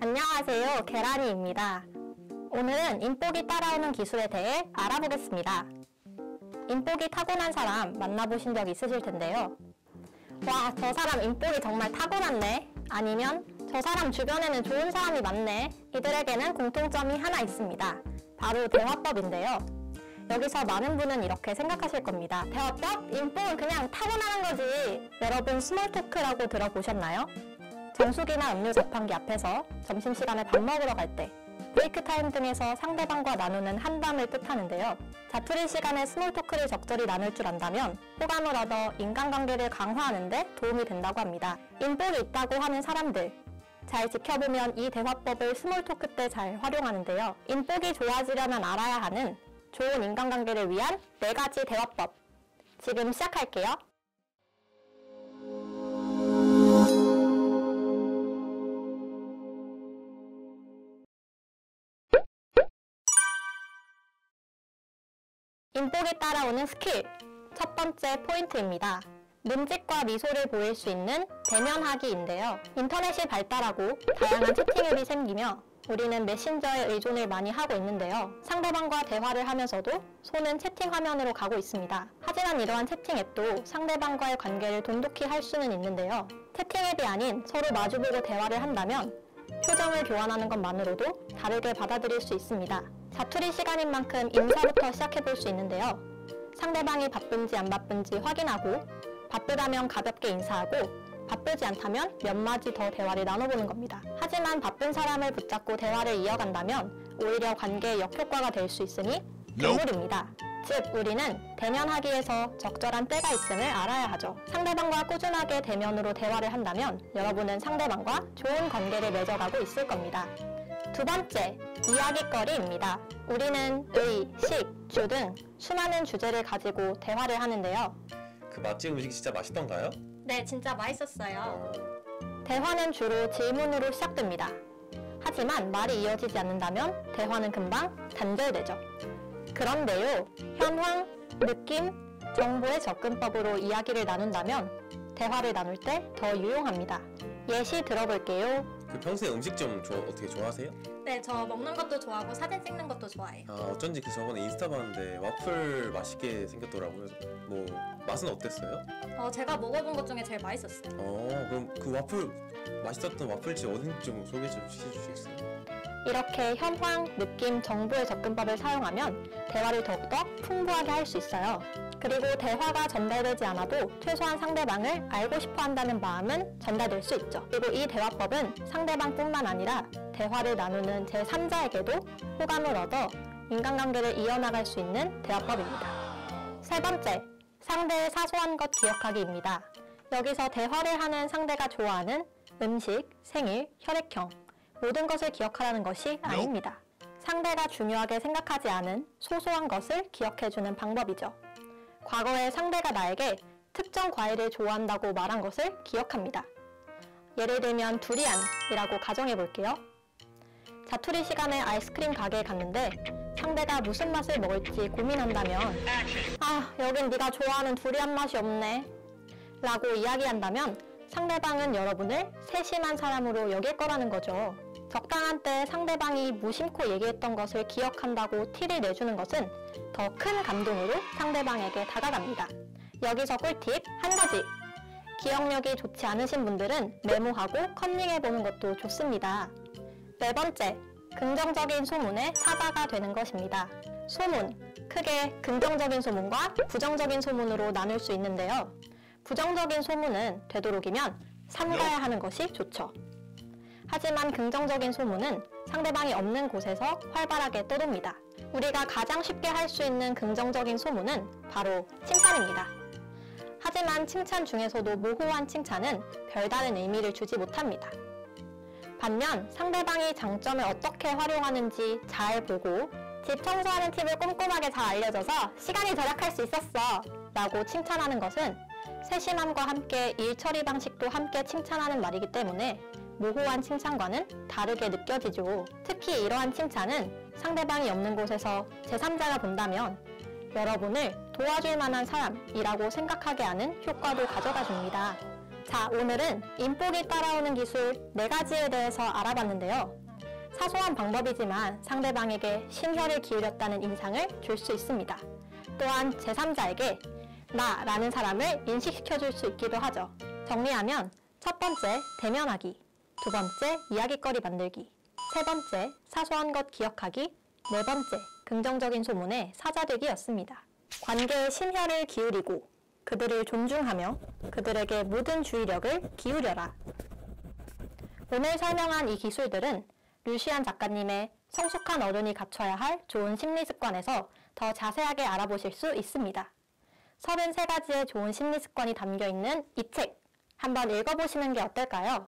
안녕하세요. 계란이입니다. 오늘은 인복이 따라오는 기술에 대해 알아보겠습니다. 인복이 타고난 사람 만나보신 적 있으실 텐데요. 와, 저 사람 인복이 정말 타고났네. 아니면 저 사람 주변에는 좋은 사람이 많네. 이들에게는 공통점이 하나 있습니다. 바로 대화법인데요. 여기서 많은 분은 이렇게 생각하실 겁니다. 대화법? 인복은 그냥 타고나는 거지. 여러분 small talk라고 들어보셨나요? 정수기나 음료 자판기 앞에서 점심시간에 밥 먹으러 갈 때, break time 등에서 상대방과 나누는 한담을 뜻하는데요. 자투리 시간에 small talk를 적절히 나눌 줄 안다면 호감을 얻어 인간관계를 강화하는 데 도움이 된다고 합니다. 인복이 있다고 하는 사람들, 잘 지켜보면 이 대화법을 small talk 때 잘 활용하는데요. 인복이 좋아지려면 알아야 하는 좋은 인간관계를 위한 네 가지 대화법. 지금 시작할게요. 인복에 따라오는 스킬. 첫 번째 포인트입니다. 눈짓과 미소를 보일 수 있는 대면하기인데요. 인터넷이 발달하고 다양한 채팅 앱이 생기며 우리는 메신저에 의존을 많이 하고 있는데요. 상대방과 대화를 하면서도 손은 채팅 화면으로 가고 있습니다. 하지만 이러한 채팅 앱도 상대방과의 관계를 돈독히 할 수는 있는데요. 채팅 앱이 아닌 서로 마주보고 대화를 한다면 표정을 교환하는 것만으로도 다르게 받아들일 수 있습니다. 자투리 시간인 만큼 인사부터 시작해 볼 수 있는데요. 상대방이 바쁜지 안 바쁜지 확인하고 바쁘다면 가볍게 인사하고 바쁘지 않다면 몇 마디 더 대화를 나눠보는 겁니다. 하지만 바쁜 사람을 붙잡고 대화를 이어간다면 오히려 관계에 역효과가 될 수 있으니 괴물입니다. 즉 우리는 대면하기에서 적절한 때가 있음을 알아야 하죠. 상대방과 꾸준하게 대면으로 대화를 한다면 여러분은 상대방과 좋은 관계를 맺어가고 있을 겁니다. 두 번째, 이야기거리입니다. 우리는 의, 식, 주 등 수많은 주제를 가지고 대화를 하는데요. 그 맛집 음식 진짜 맛있던가요? 네, 진짜 맛있었어요. 어, 대화는 주로 질문으로 시작됩니다. 하지만 말이 이어지지 않는다면 대화는 금방 단절되죠. 그런데요, 현황, 느낌, 정보의 접근법으로 이야기를 나눈다면 대화를 나눌 때 더 유용합니다. 예시 들어볼게요. 그 평소에 음식 좀 좋아- 어떻게 좋아하세요? 네, 저 먹는 것도 좋아하고 사진 찍는 것도 좋아해요. 아 어쩐지 그 저번에 인스타 봤는데 와플 맛있게 생겼더라고요. 뭐 맛은 어땠어요? 어, 제가 먹어본 것 중에 제일 맛있었어요. 어 그럼 그 와플 맛있었던 와플집 어딘지 좀 소개 좀 해주시겠어요? 이렇게 현황, 느낌, 정보의 접근법을 사용하면 대화를 더욱더 풍부하게 할 수 있어요. 그리고 대화가 전달되지 않아도 최소한 상대방을 알고 싶어 한다는 마음은 전달될 수 있죠. 그리고 이 대화법은 상대방뿐만 아니라 대화를 나누는 제3자에게도 호감을 얻어 인간관계를 이어나갈 수 있는 대화법입니다. 세 번째, 상대의 사소한 것 기억하기입니다. 여기서 대화를 하는 상대가 좋아하는 음식, 생일, 혈액형, 모든 것을 기억하라는 것이 아닙니다. 상대가 중요하게 생각하지 않은 소소한 것을 기억해주는 방법이죠. 과거에 상대가 나에게 특정 과일을 좋아한다고 말한 것을 기억합니다. 예를 들면 두리안이라고 가정해 볼게요. 자투리 시간에 아이스크림 가게에 갔는데 상대가 무슨 맛을 먹을지 고민한다면 아 여긴 네가 좋아하는 두리안 맛이 없네 라고 이야기한다면 상대방은 여러분을 세심한 사람으로 여길 거라는 거죠. 적당한 때 상대방이 무심코 얘기했던 것을 기억한다고 티를 내주는 것은 더 큰 감동으로 상대방에게 다가갑니다. 여기서 꿀팁 한 가지. 기억력이 좋지 않으신 분들은 메모하고 컨닝해보는 것도 좋습니다. 네 번째, 긍정적인 소문의 사자가 되는 것입니다. 소문, 크게 긍정적인 소문과 부정적인 소문으로 나눌 수 있는데요. 부정적인 소문은 되도록이면 삼가야 하는 것이 좋죠. 하지만 긍정적인 소문은 상대방이 없는 곳에서 활발하게 떠돕니다. 우리가 가장 쉽게 할 수 있는 긍정적인 소문은 바로 칭찬입니다. 하지만 칭찬 중에서도 모호한 칭찬은 별다른 의미를 주지 못합니다. 반면 상대방이 장점을 어떻게 활용하는지 잘 보고 집 청소하는 팁을 꼼꼼하게 잘 알려줘서 시간이 절약할 수 있었어 라고 칭찬하는 것은 세심함과 함께 일 처리 방식도 함께 칭찬하는 말이기 때문에 모호한 칭찬과는 다르게 느껴지죠. 특히 이러한 칭찬은 상대방이 없는 곳에서 제3자가 본다면 여러분을 도와줄 만한 사람이라고 생각하게 하는 효과도 가져다 줍니다. 자, 오늘은 인복이 따라오는 기술 4가지에 대해서 알아봤는데요. 사소한 방법이지만 상대방에게 심혈을 기울였다는 인상을 줄 수 있습니다. 또한 제3자에게 나 라는 사람을 인식시켜 줄 수 있기도 하죠. 정리하면 첫 번째, 대면하기. 두 번째, 이야기거리 만들기. 세 번째, 사소한 것 기억하기. 네 번째, 긍정적인 소문의 사자되기였습니다. 관계에 심혈을 기울이고 그들을 존중하며 그들에게 모든 주의력을 기울여라. 오늘 설명한 이 기술들은 루시안 작가님의 성숙한 어른이 갖춰야 할 좋은 심리 습관에서 더 자세하게 알아보실 수 있습니다. 33가지의 좋은 심리 습관이 담겨 있는 이 책 한번 읽어보시는 게 어떨까요?